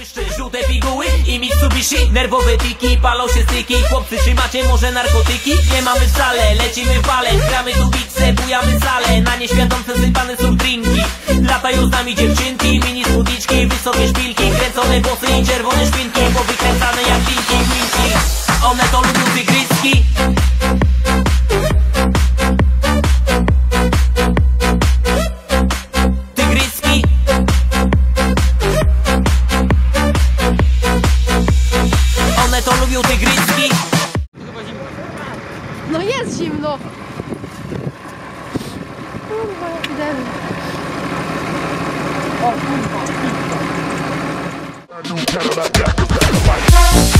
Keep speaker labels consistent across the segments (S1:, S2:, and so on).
S1: błyszczy Żółte piguły i Mitsubishi. Nerwowe tiki, palą się styki. Chłopcy, czy macie może narkotyki? Nie mamy wcale, lecimy w fale Gramy bikse, bujamy sale. Na nieświadomce sypane są drinki. Latają z nami dziewczynki Mini spódniczki, wysokie szpilki. Kręcone włosy i czerwone szpilki Bo wykręcane
S2: No jest zimno. Kurwa, idziemy.
S3: Bez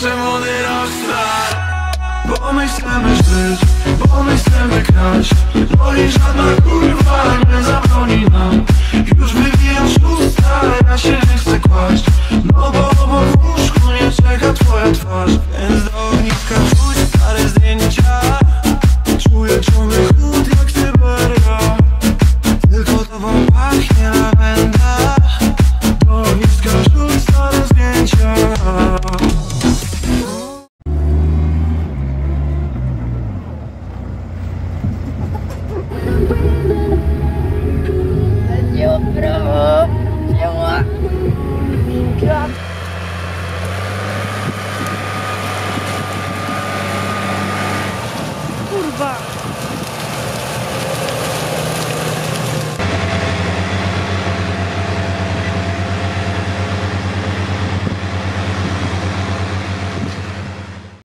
S4: zawsze młody rockstar Bo my chcemy żyć, bo my chcemy grać No i żadna kurwa nie zabroni nam. Już wywijam szósta, ale ja się nie chcę kłaść. No bo obok w łóżku nie czeka twoja twarz Aduh, semua. Iya,